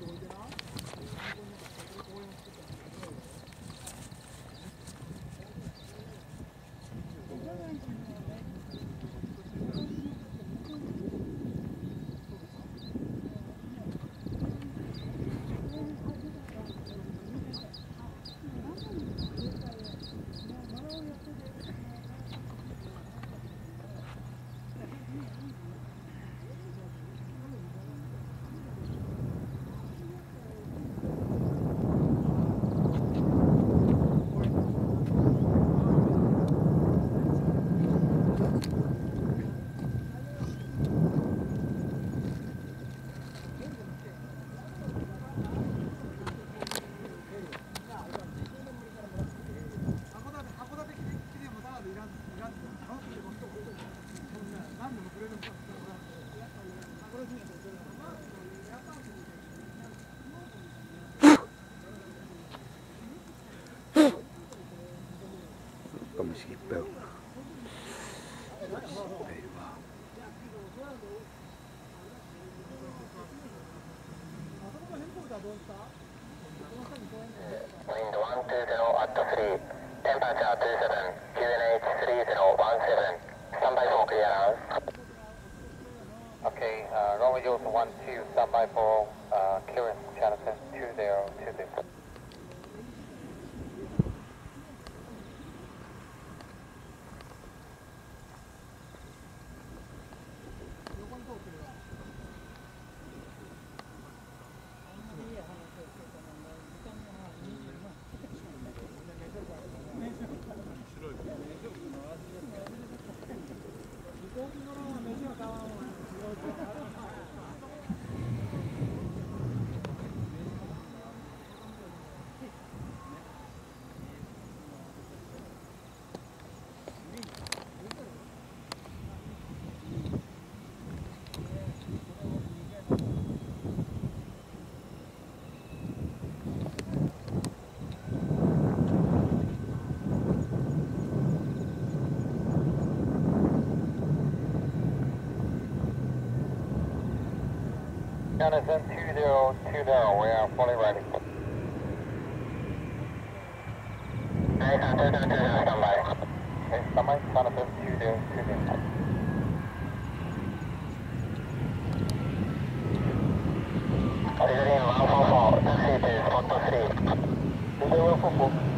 Thank you. Peuk. Aiwa. Wind 120 at 3. Temperature 27. QNH 3017. Standby for clearance. Okay, uh, runway 0 to 12, standby for uh, clearance, channel 2020. Channel 2020, we are fully ready. Hey, standby. Okay, standby, Channel 2020. Auxiliary 144, taxi to spot 3. Auxiliary 144.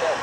We're